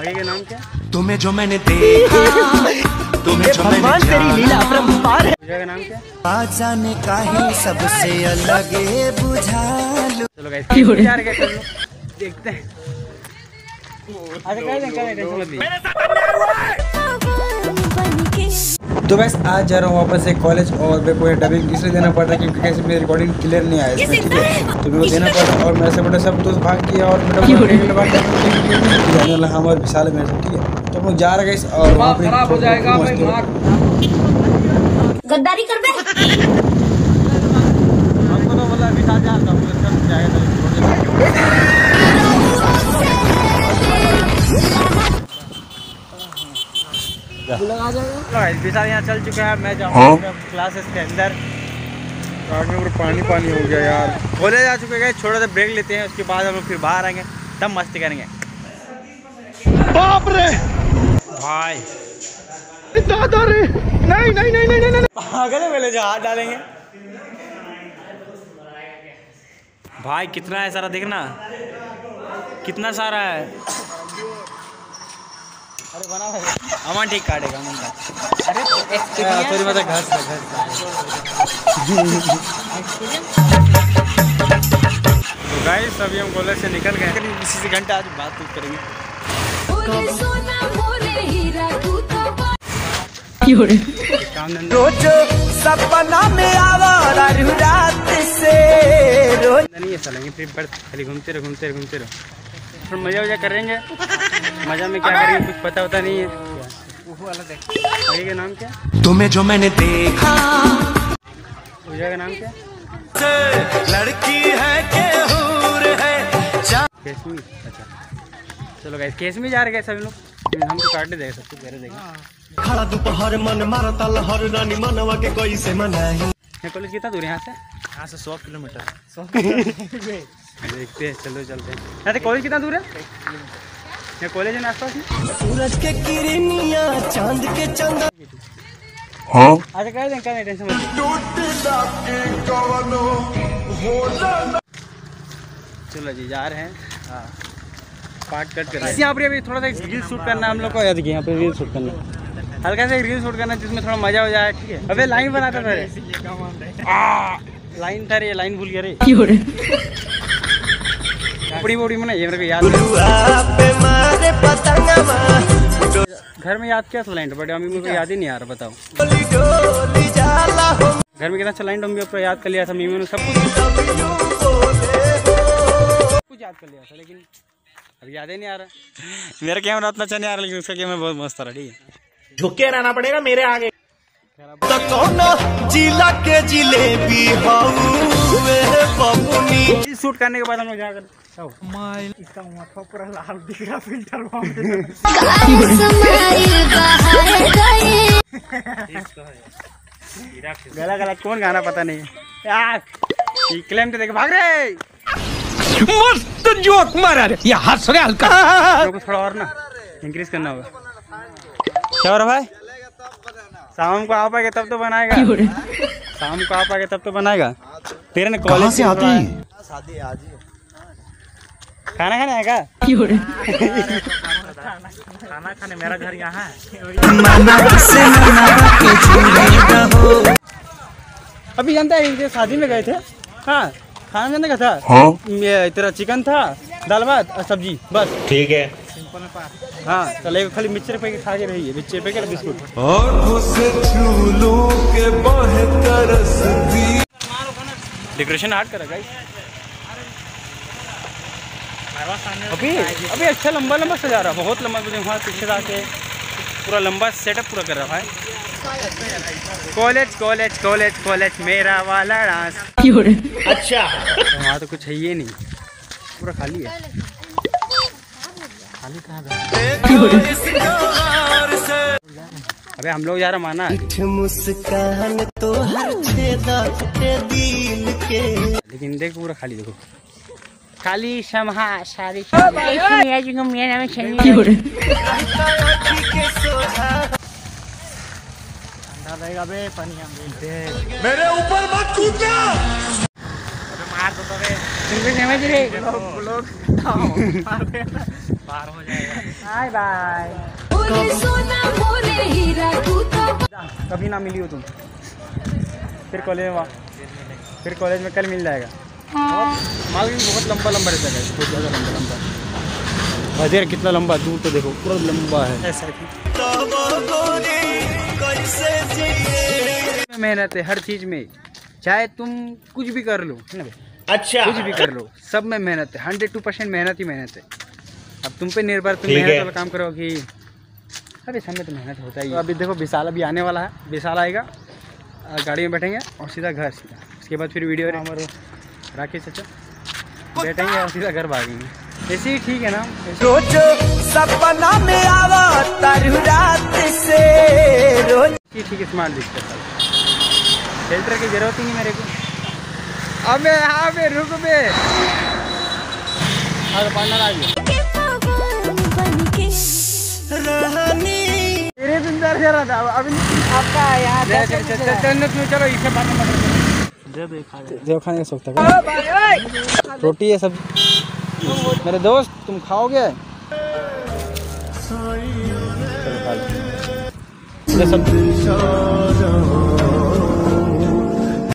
भैया का नाम क्या? तुम्हें जो मैंने देखा तुम्हें जो मैंने जाना। भैया का नाम क्या? आ जाने का ही सबसे अलग बुझा लो चलो गाइस देखते हैं। अच्छा कह दें कह दें टेंशन मत लीजिए तो बस आज जा रहा हूँ वापस से कॉलेज और मेरे को डबिंग इसलिए देना पड़ रहा है क्योंकि कैसे मेरी रिकॉर्डिंग क्लियर नहीं आया इसमें ठीक है? तो मेरे को देना पड़ा और मेरे से बड़े सब दोस्त भाग किया और मेरा हम और विशाल है मेरे से ठीक है? तो हम लोग जा रहे हैं और वहाँ पे खराब हो जाएगा गद्दारी कर बे। हमको तो बोला विशाल जा हम लोग तो यहाँ चल चुका है मैं जाऊँगा क्लासेस के अंदर। आग पूरा पानी पानी हो गया यार। कॉलेज आ चुके हैं छोटा सा ब्रेक लेते हैं उसके बाद हम लोग फिर बाहर आएँगे तब मस्ती करेंगे। बाप रे! भाई। दादा रे! नहीं नहीं नहीं नहीं नहीं पागल है पहले जो हाथ डालेंगे। भाई कितना है सारा देखना? कितना सारा है है? अमन ठीक काटेगा अमन का। अरे सॉरी मतलब घास का घास तो गाइस अभी हम कॉलेज से निकल गए। करीब इसी से घंटा आज बात कुछ करेंगे। रोज सपना में आवा रात से रोज नहीं ऐसा लगे फिर बढ़ खाली घूमते रहो घूमते रहो घूमते रहो। फिर मज़ा वजा करेंगे। मज़ा में क्या करेंगे कुछ पता होता नहीं है। भैया का नाम क्या? तुम्हें जो मैंने देखा। भैया का नाम क्या? लड़की है के हूर है केसमी अच्छा। चलो गाइस केसमी जा रहे हैं सभी लोग। हम तो काट देंगे सब कुछ घर देंगे खड़ा दोपहर मन मारता लहर रानी मनवा के कोई से मनाही ये कॉलेज कितना दूर है यहाँ से? यहाँ से सौ किलोमीटर। सौ किलोमीटर? देखते हैं चलो चलते हैं। यहाँ से कॉलेज कितना दूर है? यहाँ कॉलेज है ना आसपास में? सूरज के किरनिया चाँद के चंदा अच्छा कह दें कह टेंशन मत चलो जी जा रहे हैं। हाँ। पार्ट कट कर रहे हैं। यहाँ पर अभी थोड़ा सा रील शूट करना है हम लोग को। याद किया यहाँ पे रील शूट करना है। हल्का सा रील शूट करना जिसमें थोड़ा मज़ा हो जाए ठीक है? अबे लाइन बनाता था रे। लाइन था रे लाइन भूल गया रे? बड़ी बड़ी में ना मेरे को याद नहीं। घर में याद किया था लाइन बट अम्मी मेरे को याद ही नहीं आ रहा बताओ। जाला हो। घर में कितना अच्छा लाइन मम्मी ऊपर याद कर लिया था मम्मी ने सब कुछ कुछ याद कर लिया था लेकिन अब याद ही नहीं आ रहा। मेरा कैमरा उतना अच्छा नहीं आ रहा लेकिन उसका कैमरा बहुत मस्त आ रहा ठीक है। झुके रहना पड़ेगा मेरे आगे। तो जिला के जिलेबी हौवे बबुनी। इस शूट करने के बाद हम लोग जाकर इसका माथा पूरा लाल दिख रहा फ़िल्टर गला गला कौन गाना पता नहीं यार क्लेम तो देख भाग रे मस्त जोक मारा रे ये हंस रहे हल्का थोड़ा और ना इंक्रीज करना होगा क्या हो रहा भाई शाम को आ पाएगा तब तो बनाएगा शाम को आ पाएगा तब तो बनाएगा तेरे ने कॉलेज से आती शादी आज ही खाना खाने आएगा? खाना खाने मेरा घर यहाँ है। अभी जानता है इनके शादी में गए थे? हाँ खाना जानते का था? ये तेरा चिकन था दाल भात और सब्ज़ी बस। ठीक है। हाँ चल एक खाली मिक्सचर पे खा के रहिए मिक्सचर पे बिस्कुट। डेकोरेशन आर्ट करा गाइस अभी अभी अच्छा लंबा लंबा सजा रहा बहुत लंबा मुझे वहाँ पीछे आके पूरा लंबा सेटअप पूरा कर रहा है कॉलेज कॉलेज कॉलेज कॉलेज मेरा वाला डांस। अच्छा। वहाँ तो कुछ है ही नहीं। पूरा खाली है। खाली कहाँ अबे हम लोग जा रहे माना। मुस्कान तो हर दिल के। लेकिन देख पूरा खाली देखो। खाली समहा सारी मेरा नाम शर्मी रहेगा बे पानी मेरे ऊपर मत कूदना। मार दो तो बे। समझ रहे बाय बाय। कभी ना मिली हो तुम। फिर कॉलेज में वहाँ फिर कॉलेज में कल मिल जाएगा। माल भी बहुत लंबा लंबा रहता है बहुत ज़्यादा लंबा लंबा। कितना लंबा दूर तो देखो पूरा लंबा है। ऐसा की मेहनत है हर चीज़ में। चाहे तुम कुछ भी कर लो है ना अच्छा। कुछ भी कर लो सब में मेहनत है हंड्रेड टू परसेंट मेहनत ही मेहनत है। अब तुम पे निर्भर तुम मेहनत वाला काम करो कि अरे सब में तो मेहनत होता ही है। अभी देखो विशाल अभी आने वाला है विशाल आएगा गाड़ी में बैठेंगे और सीधा घर सीधा। उसके बाद फिर वीडियो हमारे राकेश चाचा बैठेंगे और सीधा घर भागेंगे ऐसे ही ठीक है ना रोज सपना में आवा तारू रात से रोज ठीक है स्मार्ट दिखता है फ़िल्टर की ज़रूरत ही नहीं मेरे को अबे हाँ बे रुक बे अरे पार्टनर आ गया तेरे इंतज़ार कर रहा था अब आपका यहाँ चलो इसे बात मत देव खाने का शौक रोटी है सब। मेरे दोस्त तुम खाओगे? सब